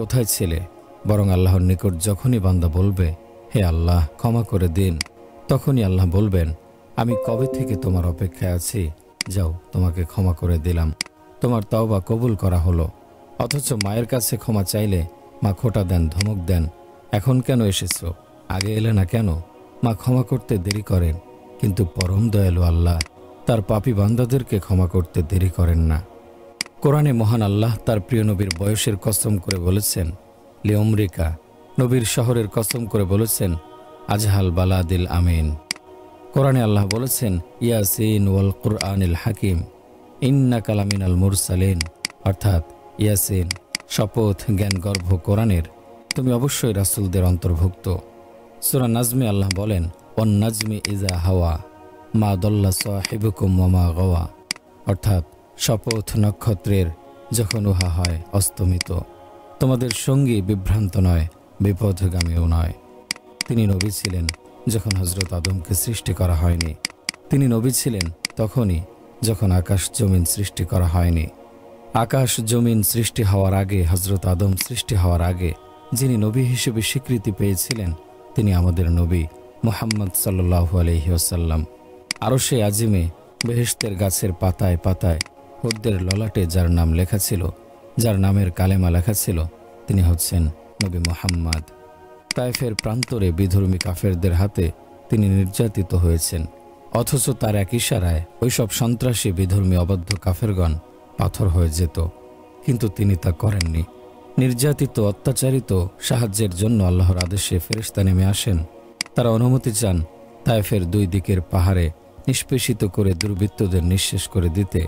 কোথায় ছিলে? বরং আল্লাহর নিকট যখনই বান্দা বলবে, হে আল্লাহ, ক্ষমা করে দিন, তখনই আল্লাহ বলবেন, আমি কবে থেকে তোমার অপেক্ষায় আছি? যাও, তোমাকে ক্ষমা করে দিলাম। তোমার তওবা কবুল করা হলো। অথচ মায়ের কাছে ক্ষমা চাইলে মা খোটা দেন, ধমক দেন, এখন কেন এসেছ? আগে এলে না কেন? মা ক্ষমা করতে দেরি করেন, কিন্তু পরম দয়ালু আল্লাহ তার পাপী বান্দাদেরকে ক্ষমা করতে দেরি করেন না। কোরআনে মহান আল্লাহ তার প্রিয় নবীর বয়সের কসম করে বলেছেন, লে লিওমরিকা নবীর শহরের কসম করে বলেছেন, আজহাল বালাদিল আমিন। কোরআনে আল্লাহ বলেছেন, ইয়াসিন ওয়াল কুরআনিল হাকিম ইন্না কালামিন আল মুরসালিন। অর্থাৎ, ইয়াসিন, শপথ জ্ঞান গর্ভ কোরআনের, তুমি অবশ্যই রাসুলদের অন্তর্ভুক্ত। সুরা নাজমে আল্লাহ বলেন অন নাজমি ইজা হাওয়া, মা দল্লা সাহেবুকুম মা গওয়া। অর্থাৎ শপথ নক্ষত্রের যখন উহা হয় অস্তমিত, তোমাদের সঙ্গী বিভ্রান্ত নয় বিপদগামীও নয়। তিনি নবী ছিলেন যখন হজরত আদমকে সৃষ্টি করা হয়নি। তিনি নবী ছিলেন তখনই যখন আকাশ জমিন সৃষ্টি করা হয়নি। আকাশ জমিন সৃষ্টি হওয়ার আগে হজরত আদম সৃষ্টি হওয়ার আগে যিনি নবী হিসেবে স্বীকৃতি পেয়েছিলেন, তিনি আমাদের নবী মোহাম্মদ সাল্লু আলহিউসাল্লাম আরও সে আজিমে বেহেস্তের গাছের পাতায় পাতায় হুদ্দের ললাটে যার নাম লেখা ছিল, যার নামের কালেমা লেখা ছিল, তিনি হচ্ছেন নবী মোহাম্মদ। তাইফের প্রান্তরে বিধর্মী কাফেরদের হাতে তিনি নির্যাতিত হয়েছেন, অথচ তার এক ইশারায় ওইসব সন্ত্রাসী বিধর্মী অবাধ্য কাফেরগণ পাথর হয়ে যেত, কিন্তু তিনি তা করেননি। নির্যাতিত, অত্যাচারিত সাহায্যের জন্য আল্লাহর আদেশে ফেরিস্তা নেমে আসেন। তারা অনুমতি চান তাইফের দুই দিকের পাহাড়ে নিষ্পেষিত করে দুর্বৃত্তদের নিঃশেষ করে দিতে।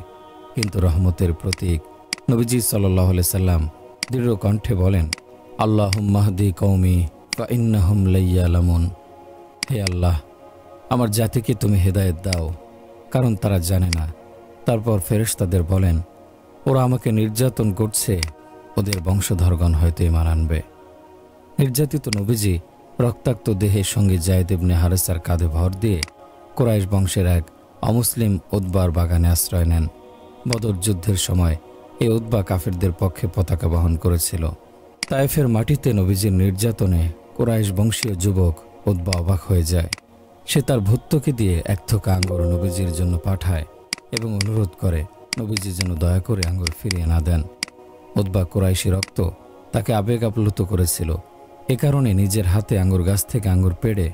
কিন্তু রহমতের প্রতীক নবীজি সাল্লাহ সাল্লাম দৃঢ় কণ্ঠে বলেন আল্লাহ মাহদি কৌমি বা ইন্নাহুম লাইয়ালামুন হে আল্লাহ, আমার জাতিকে তুমি হেদায়েত দাও, কারণ তারা জানে না। তারপর ফেরেশ তাদের বলেন, ওরা আমাকে নির্যাতন করছে, ওদের বংশধরগণ হয়তো ইমান আনবে। নির্যাতিত নবীজি রক্তাক্ত দেহের সঙ্গে জায়দেবনে হারেসার কাঁধে ভর দিয়ে কোরাইশ বংশের এক অমুসলিম উদ্বার বাগানে আশ্রয় নেন। বদর যুদ্ধের সময় এ উদ্বা কাফেরদের পক্ষে পতাকা বহন করেছিল। তায়েফের মাটিতে নবীজির নির্যাতনে কোরাইশ বংশীয় যুবক উদ্বা অবাক হয়ে যায়। সে তার ভুত্তকে দিয়ে এক থোকা আঙ্গুর নবীজির জন্য পাঠায় এবং অনুরোধ করে, নবীজি যেন দয়া করে আঙ্গুর ফিরিয়ে না দেন। উদ্বা কোরাইশি রক্ত তাকে আবেগ আপ্লুত করেছিল। এ কারণে নিজের হাতে আঙ্গুর গাছ থেকে আঙ্গুর পেড়ে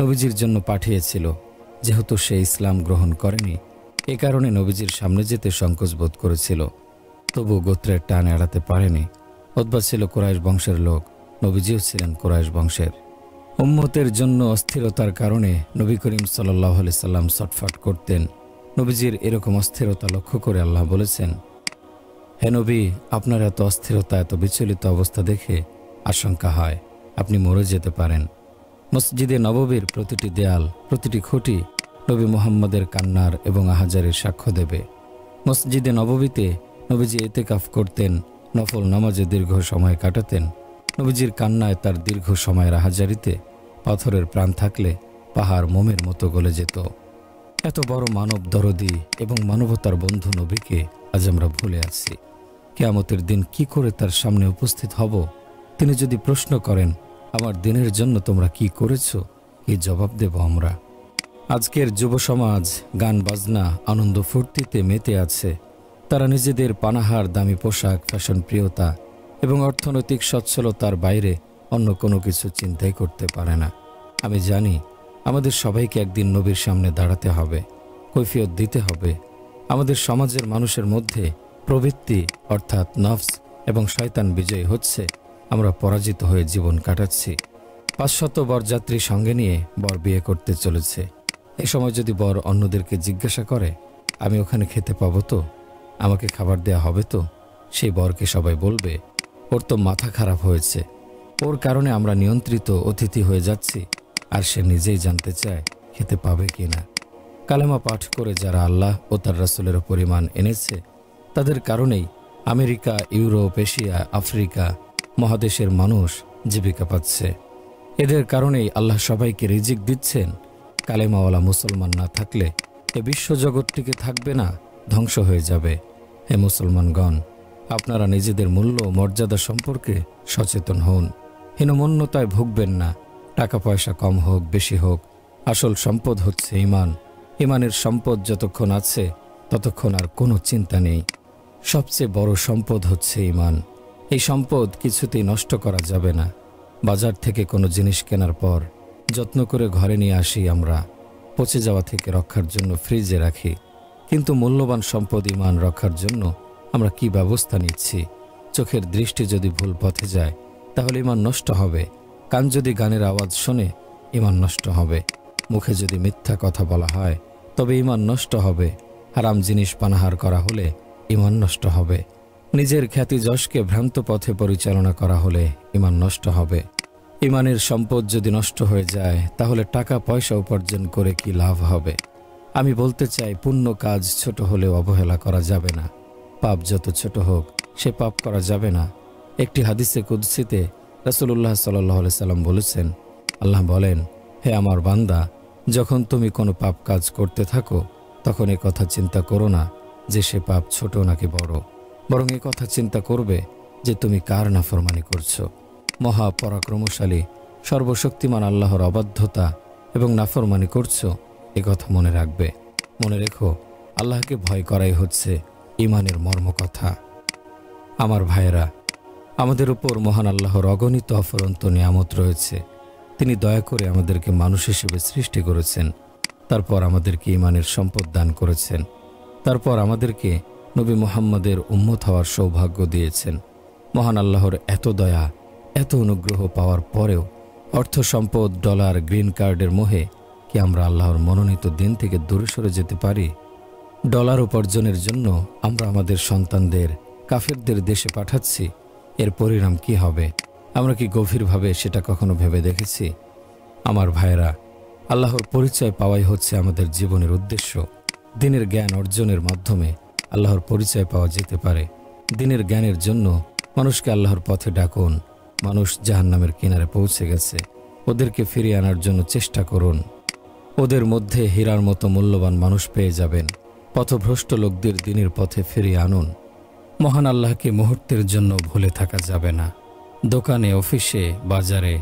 নবীজির জন্য পাঠিয়েছিল, যেহেতু সে ইসলাম গ্রহণ করেনি। এ কারণে নবীজির সামনে যেতে সংকোচ বোধ করেছিল। তবু গোত্রের টান এড়াতে পারেনি। উদ্বা ছিল কোরাইশ বংশের লোক, নবীজিও ছিলেন কোরাইশ বংশের। উম্মতের জন্য অস্থিরতার কারণে নবী করিম সাল্লাহ সাল্লাম ছটফট করতেন। নবীজির এরকম অস্থিরতা লক্ষ্য করে আল্লাহ বলেছেন, হে নবী, আপনার এত অস্থিরতা, এত বিচলিত অবস্থা দেখে আশঙ্কা হয়। আপনি মরে যেতে পারেন। মসজিদে নববীর প্রতিটি দেয়াল, প্রতিটি খুঁটি নবী মোহাম্মদের কান্নার এবং আহাজারের সাক্ষ্য দেবে। মসজিদে নববীতে নবীজি এতেকাফ করতেন, নফল নামাজে দীর্ঘ সময় কাটাতেন। নবীজির কান্নায় তার দীর্ঘ সময়ের আহাজারিতে পাথরের প্রাণ থাকলে পাহাড় মোমের মতো গলে যেত। এত বড় মানব দরদি এবং মানবতার বন্ধু নবীকে আজ আমরা ভুলে আছি। কেয়ামতের দিন কি করে তার সামনে উপস্থিত হব? তিনি যদি প্রশ্ন করেন, আমার দিনের জন্য তোমরা কি করেছ? কি জবাব দেব আমরা। আজকের যুব সমাজ, গান, বাজনা, আনন্দ ফুর্তিতে মেতে আছে। তারা নিজেদের পানাহার, দামি পোশাক, ফ্যাশন প্রিয়তা এবং অর্থনৈতিক সচ্ছলতার বাইরে অন্য কোনো কিছু চিন্তাই করতে পারে না। আমি জানি আমাদের সবাইকে একদিন নবীর সামনে দাঁড়াতে হবে, কৈফিয়ত দিতে হবে। আমাদের সমাজের মানুষের মধ্যে প্রবৃত্তি অর্থাৎ নফস এবং শয়তান বিজয়ী হচ্ছে, আমরা পরাজিত হয়ে জীবন কাটাচ্ছি। পাঁচশত বরযাত্রী সঙ্গে নিয়ে বর বিয়ে করতে চলেছে। এ সময় যদি বর অন্যদেরকে জিজ্ঞাসা করে, আমি ওখানে খেতে পাবো তো? আমাকে খাবার দেয়া হবে তো? সেই বরকে সবাই বলবে, ওর তো মাথা খারাপ হয়েছে। ওর কারণে আমরা নিয়ন্ত্রিত অতিথি হয়ে যাচ্ছি, আর সে নিজেই জানতে চায় খেতে পাবে কি না কালেমা পাঠ করে যারা আল্লাহ ও তার রাসুলের পরিমাণ এনেছে, তাদের কারণেই আমেরিকা, ইউরোপ, এশিয়া, আফ্রিকা মহাদেশের মানুষ জীবিকা পাচ্ছে। এদের কারণেই আল্লাহ সবাইকে রিজিক দিচ্ছেন কালেমাওয়ালা মুসলমান না থাকলে এ বিশ্বজগৎটিকে থাকবে না, ধ্বংস হয়ে যাবে। হে মুসলমানগণ, আপনারা নিজেদের মূল্য মর্যাদা সম্পর্কে সচেতন হন। হীনমন্যতায় ভুগবেন না টাকা পয়সা কম হোক, বেশি হোক, আসল সম্পদ হচ্ছে ইমান ইমানের সম্পদ যতক্ষণ আছে, ততক্ষণ আর কোনো চিন্তা নেই। সবচেয়ে বড় সম্পদ হচ্ছে ইমান এই সম্পদ কিছুতেই নষ্ট করা যাবে না। বাজার থেকে কোনো জিনিস কেনার পর যত্ন করে ঘরে নিয়ে আসি আমরা। পচে যাওয়া থেকে রক্ষার জন্য ফ্রিজে রাখি। কিন্তু মূল্যবান সম্পদ ইমান রক্ষার জন্য আমরা কি ব্যবস্থা নিচ্ছি? চোখের দৃষ্টি যদি ভুল পথে যায়, তাহলে ইমান নষ্ট হবে। কান যদি গানের আওয়াজ শোনে, ইমান নষ্ট হবে। মুখে যদি মিথ্যা কথা বলা হয়, তবে ইমান নষ্ট হবে। হারাম জিনিস পানাহার করা হলে ইমান নষ্ট হবে। নিজের খ্যাতি যশকে ভ্রান্ত পথে পরিচালনা করা হলে ইমান নষ্ট হবে। ইমানের সম্পদ যদি নষ্ট হয়ে যায়, তাহলে টাকা পয়সা উপার্জন করে কি লাভ হবে? আমি বলতে চাই, পুণ্য কাজ ছোট হলেও অবহেলা করা যাবে না। পাপ যত ছোট হোক, সে পাপ করা যাবে না। একটি হাদিসে কুদ্সিতে রাসুল্লাহ সাল্লাহ সাল্লাম বলেছেন, আল্লাহ বলেন, হে আমার বান্দা, যখন তুমি কোনো পাপ কাজ করতে থাকো, তখন এ কথা চিন্তা করো না যে সে পাপ ছোট নাকি বড়। বরং এ কথা চিন্তা করবে যে তুমি কার নাফরমানি করছ। মহা পরাক্রমশালী সর্বশক্তিমান আল্লাহর অবাধ্যতা এবং নাফরমানি করছ, এ কথা মনে রাখবে। মনে রেখো, আল্লাহকে ভয় করাই হচ্ছে ইমানের মর্মকথা। আমার ভাইয়েরা, আমাদের উপর মহান আল্লাহর অগণিত অফরন্ত নিয়ামত রয়েছে। তিনি দয়া করে আমাদেরকে মানুষ হিসেবে সৃষ্টি করেছেন। তারপর আমাদেরকে ইমানের সম্পদ দান করেছেন। তারপর আমাদেরকে নবী মোহাম্মদের উম্মত হওয়ার সৌভাগ্য দিয়েছেন। মহান আল্লাহর এত দয়া এত অনুগ্রহ পাওয়ার পরেও অর্থ সম্পদ, ডলার, গ্রিন কার্ডের মোহে কি আমরা আল্লাহর মনোনীত দিন থেকে দূরে সরে যেতে পারি? ডলার উপার্জনের জন্য আমরা আমাদের সন্তানদের, কাফেরদের দেশে পাঠাচ্ছি। এর পরিণাম কি হবে? আমরা কি গভীরভাবে সেটা কখনো ভেবে দেখেছি? আমার ভাইয়েরা, আল্লাহর পরিচয় পাওয়াই হচ্ছে আমাদের জীবনের উদ্দেশ্য। দিনের জ্ঞান অর্জনের মাধ্যমে আল্লাহর পরিচয় পাওয়া যেতে পারে। দিনের জ্ঞানের জন্য মানুষকে আল্লাহর পথে ডাকুন। মানুষ জাহান্নামের কিনারে পৌঁছে গেছে। ওদেরকে ফিরিয়ে আনার জন্য চেষ্টা করুন। ওদের মধ্যে হীরার মতো মূল্যবান মানুষ পেয়ে যাবেন। পথভ্রষ্ট লোকদের দিনের পথে ফিরিয়ে আনুন। মহান আল্লাহকে মুহূর্তের জন্য ভুলে থাকা যাবে না। দোকানে, অফিসে, বাজারে